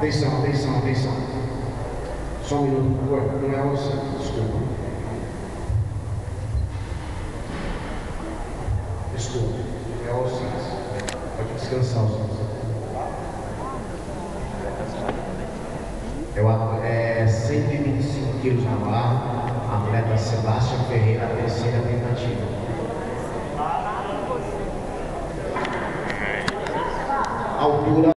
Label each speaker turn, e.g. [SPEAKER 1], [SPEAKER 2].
[SPEAKER 1] Atenção, atenção, atenção. Só um minuto. Não é o Santos, desculpa. Desculpa, é o Santos. Pode descansar é o Santos. Eu, é 125 quilos na barra. Altura